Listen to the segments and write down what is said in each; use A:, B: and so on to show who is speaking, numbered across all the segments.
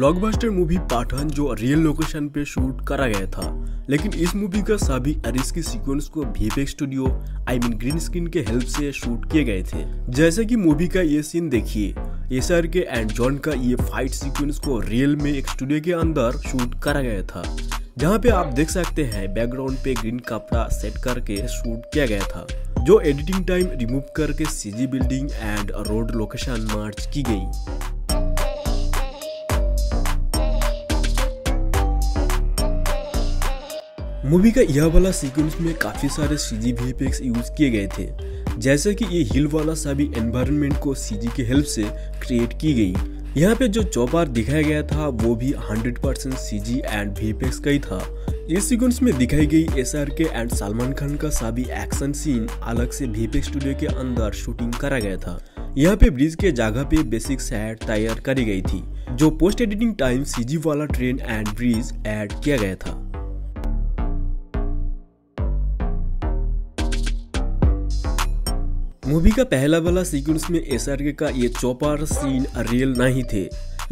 A: Blockbuster movie पाठन जो real location पे शूट करा गया था। लेकिन इस मूवी का सभी रिस्की सीक्वेंस को VFX studio I mean green screen के हेल्प से शूट किए गए थे। जैसे कि मूवी का ये सीन देखिए एसआर के एंड जॉन का ये फाइट सीक्वेंस को रियल में एक स्टूडियो के अंदर शूट करा गया था। जहाँ पे आप देख सकते हैं बैकग्राउंड पे ग्रीन कपड़ा सेट करके शूट किया गया था, जो एडिटिंग टाइम रिमूव करके CG building and road location match की गई। मूवी का यह वाला सीक्वेंस में काफ़ी सारे सीजी वीएफएक्स यूज़ किए गए थे। जैसे कि ये हिल वाला सभी एनवायरनमेंट को सीजी की हेल्प से क्रिएट की गई। यहाँ पे जो चौपार दिखाया गया था, वो भी 100% परसेंट सी एंड वीएफएक्स का ही था। इस सीक्वेंस में दिखाई गई S R K and Salman Khan का सभी एक्शन सीन अलग से वीएफएक्स स्टूडियो के अंदर शूटिंग करा गया था। यहाँ पे ब्रिज के जगह पे बेसिक सेट तैयार करी गई थी, जो पोस्ट एडिटिंग टाइम सीजी वाला ट्रेन एंड ब्रिज ऐड किया गया था। मूवी का पहला वाला सीक्वेंस में एस का ये चौपार सीन रियल नहीं थे।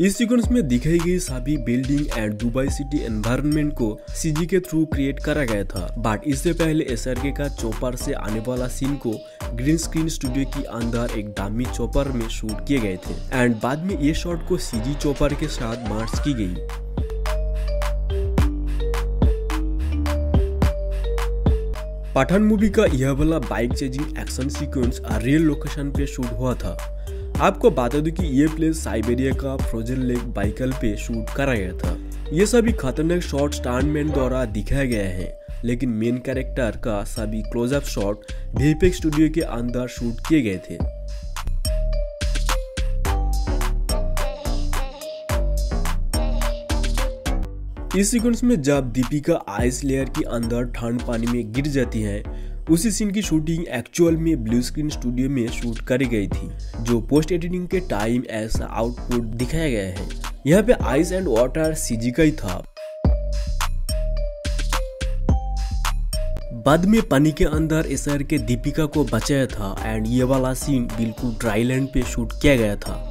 A: इस सीक्वेंस में दिखाई गई सभी building and Dubai city environment को सीजी के थ्रू क्रिएट करा गया था। बट इससे पहले एस का चौपार से आने वाला सीन को ग्रीन स्क्रीन स्टूडियो की अंदर एक दामी चौपर में शूट किए गए थे। एंड बाद में ये शॉट को सीजी चौपर के साथ मार्च की गई। पठान मूवी का यह वाला bike chasing action sequence real location पे शूट हुआ था। आपको बता दूँ कि ये प्लेस साइबेरिया का फ्रोजन लेक बाइकल पे शूट करा गया था। ये सभी खतरनाक शॉट स्टारमैन द्वारा दिखाया गया है, लेकिन मेन कैरेक्टर का सभी क्लोजअप शॉट वीपेक स्टूडियो के अंदर शूट किए गए थे। इस सीक्वेंस में जब दीपिका आइस लेयर के अंदर ठंड पानी में गिर जाती है, उसी सीन की शूटिंग एक्चुअल में ब्लू स्क्रीन स्टूडियो में शूट करी गई थी, जो पोस्ट एडिटिंग के टाइम ऐसा आउटपुट दिखाया गया है। यहाँ पे आइस एंड वाटर सीजी का ही था। बाद में पानी के अंदर एसआर के दीपिका को बचाया था एंड ये वाला सीन बिल्कुल ड्राई लैंड पे शूट किया गया था।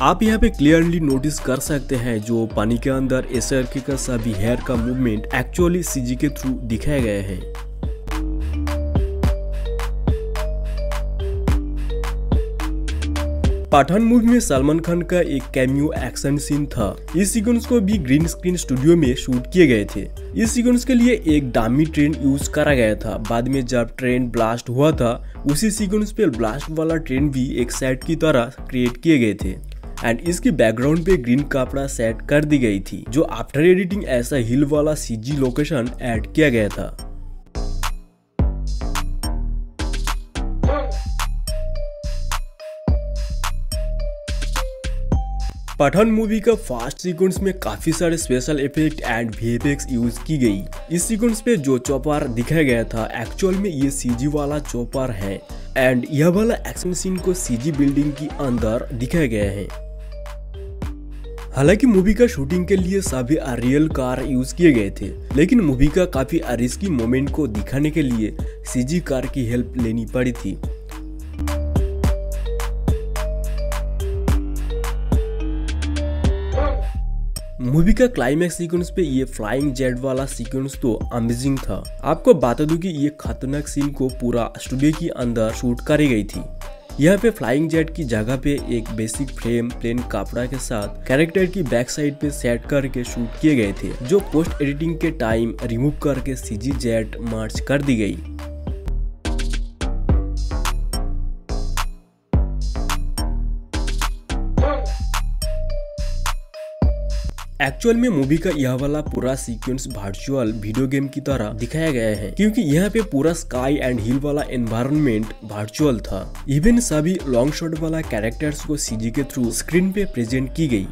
A: आप यहाँ पे क्लियरली नोटिस कर सकते हैं जो पानी के अंदर एस का सभी हेयर का मूवमेंट एक्चुअली सीजी के थ्रू दिखाए गए है। पठान मूवी में सलमान खान का एक कैमियो एक्शन सीन था। इस सीक्वेंस को भी ग्रीन स्क्रीन स्टूडियो में शूट किए गए थे। इस सीक्वेंस के लिए एक डामी ट्रेन यूज़ करा गया था। बाद में जब ट्रेन ब्लास्ट हुआ था, उसी सीक्वेंस पे ब्लास्ट वाला ट्रेन भी एक सेट की तरह क्रिएट किए गए थे। एंड इसकी बैकग्राउंड पे ग्रीन कपड़ा सेट कर दी गई थी, जो आफ्टर एडिटिंग ऐसा हिल वाला सीजी लोकेशन ऐड किया गया था। पठान मूवी का फास्ट सीक्वेंस में काफ़ी सारे special effect and VFX use की गई। इस सीक्वेंस पे जो चौपार दिखाया गया था एक्चुअल में ये सीजी वाला चौपार है। एंड यह वाला एक्शन सीन को सीजी बिल्डिंग के अंदर दिखाया गया है। हालाँकि मूवी का शूटिंग के लिए सभी रियल कार यूज़ किए गए थे, लेकिन मूवी का काफ़ी रिस्की मोमेंट को दिखाने के लिए सीजी कार की हेल्प लेनी पड़ी थी। मूवी का क्लाइमैक्स सीक्वेंस पे ये फ्लाइंग जेट वाला सीक्वेंस तो अमेजिंग था। आपको बता दूँ कि ये खतरनाक सीन को पूरा स्टूडियो के अंदर शूट करी गई थी। यहाँ पे फ्लाइंग जेट की जगह पे एक बेसिक फ्रेम प्लेन कपड़ा के साथ कैरेक्टर की बैक साइड पे सेट करके शूट किए गए थे, जो पोस्ट एडिटिंग के टाइम रिमूव करके सीजी जेट मार्च कर दी गई। एक्चुअल में मूवी का यह वाला पूरा सीक्वेंस वर्चुअल वीडियो गेम की तरह दिखाया गया है, क्योंकि यहाँ पे पूरा स्काई एंड हिल वाला एनवायरनमेंट वर्चुअल था। इवन सभी लॉन्ग शॉट वाला कैरेक्टर्स को सीजी के थ्रू स्क्रीन पे प्रेजेंट की गई।